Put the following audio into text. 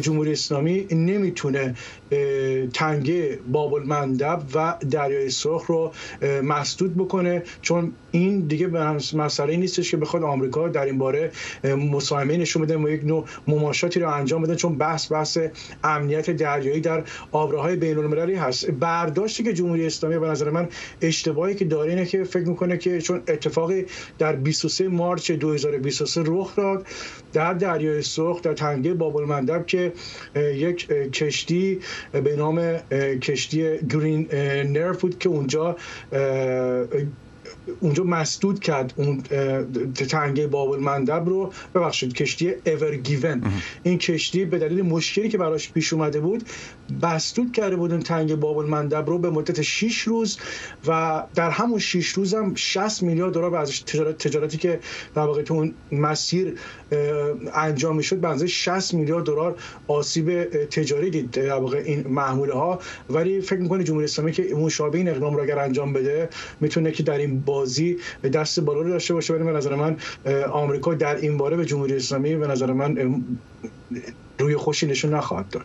جمهوری اسلامی نمی‌تونه تنگه باب المندب و دریای سرخ رو مسدود بکنه چون این دیگه مسئله نیستش که بخواد آمریکا در این باره مساهمه نشون بده و یک نوع مماشاتی رو انجام بده چون بحث بحث امنیت دریایی در آبراهای بین المللی هست. برداشتی که جمهوری اسلامی به نظر من اشتباهی که داره اینه که فکر می‌کنه که چون اتفاقی در 23 مارچ 2023 رخ داد در دریای سرخ در تنگه باب المندب که یک کشتی به نام کشتی گرین نرف بود که اونجا اونجا مسدود کرد اون تنگه باب مندب رو. ببخشید کشتی گیون این کشتی به دلیل مشکلی که براش پیش اومده بود مسدود کرده بود اون تنگه باب مندب رو به مدت 6 روز و در همون 6 روز هم 60 میلیارد دلار ازش تجارت تجارتی که در واقع اون مسیر انجام می‌شد به 60 میلیارد دلار آسیب تجاری دید در واقع این محموله ها ولی فکر می‌کنه جمهوری اسلامی که مشابه این اقدام را اگر انجام بده می‌تونه که در این بازی دست بالا رو داشته باشه؟ ولی به نظر من آمریکا در این باره به جمهوری اسلامی به نظر من روی خوشی نشون نخواهد داد.